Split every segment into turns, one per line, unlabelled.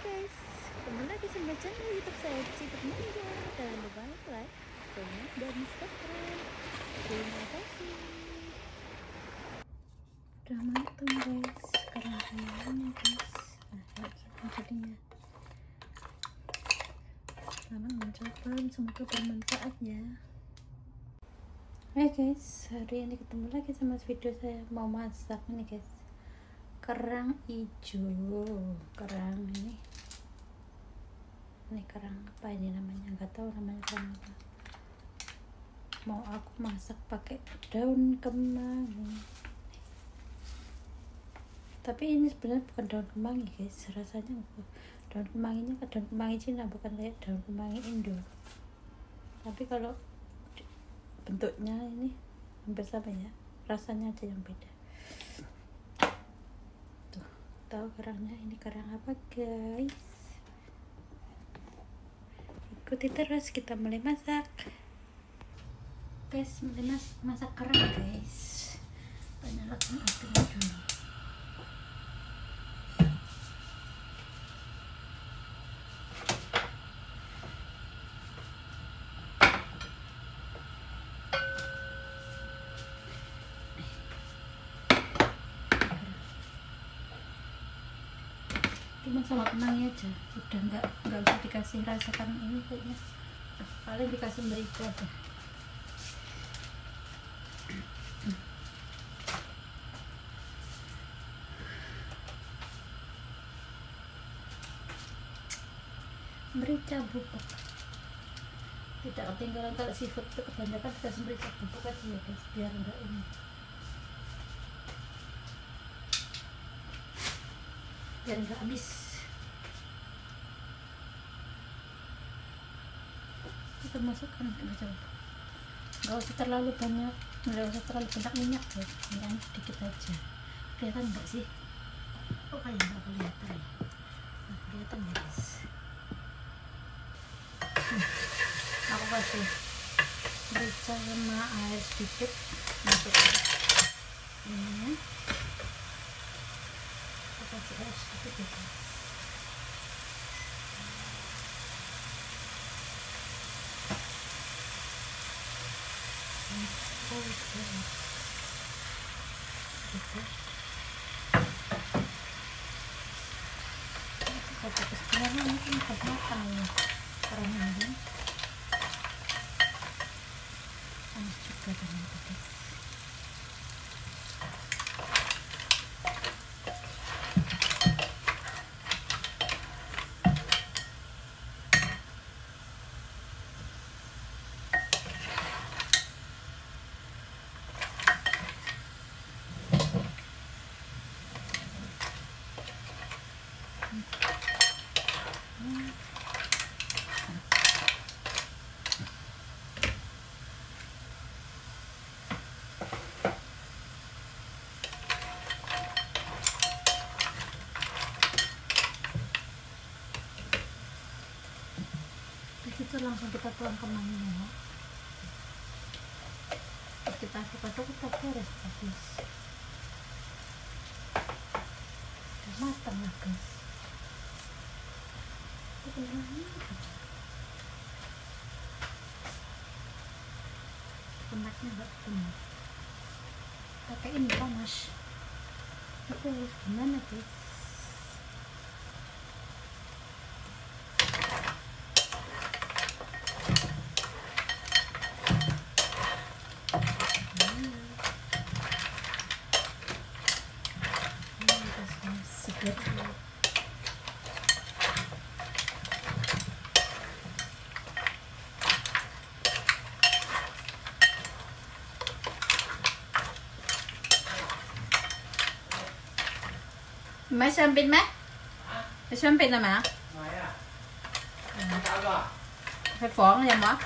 guys, ketemu lagi sama channel YouTube saya Cipat Manja. Jangan lupa like, comment, dan subscribe. Terima kasih. Udah matang guys, sekarang kayaknya guys. Nah kayak gitu jadinya. Selamat mencoba, semoga bermanfaat ya. Hai guys, hari ini ketemu lagi sama video saya mau masak ini guys kerang hijau kerang ini. Ini kerang apa ini namanya? Nggak tahu namanya kerang apa. Mau aku masak pakai daun kemangi tapi ini sebenarnya bukan daun kemangi guys. Rasanya daun kemanginya kan daun kemangi Cina bukan kayak daun kemangi Indo. Tapi kalau bentuknya ini hampir sama ya. Rasanya aja yang beda tahu kerangnya ini kerang apa guys? Ikuti terus kita mulai masak. Guys mulai mas masak kerang guys. Nyalakan apinya dulu cuma sama kenangnya aja udah nggak nggak usah dikasih rasakan ini kayaknya. Paling dikasih merica aja. Merica bubuk tidak ketinggalan kalau seafood itu kebanyakan dikasih merica bubuk aja ya guys biar enggak ini biar nggak habis. Kita masukkan aja nggak usah terlalu banyak nggak usah terlalu banyak minyak guys minyaknya sedikit aja. Kelihatan nggak sih? Oh kayak nggak kelihatan ya? Nggak kelihatan ya guys hmm. aku kasih merica sama air sedikit. Masukkan ini kasih air sedikit ya guys oh gitu gitu ya ini panas juga guys itu langsung kita tuang ke manila terus kita aduk-aduk kita beres habis. Udah matang lah guys? Itu kenapa tempatnya nggak ketemu. Pakai ini panas itu gimana guys máy sơn pin mát máy sơn pin là mà? Ừ. Phải phỏng nha mà.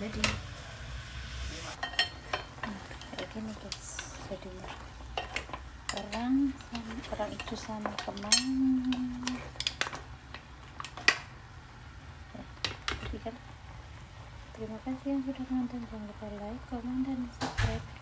Let me kerang orang sama orang itu sama kemang kan terima kasih yang sudah nonton. Jangan lupa like comment dan subscribe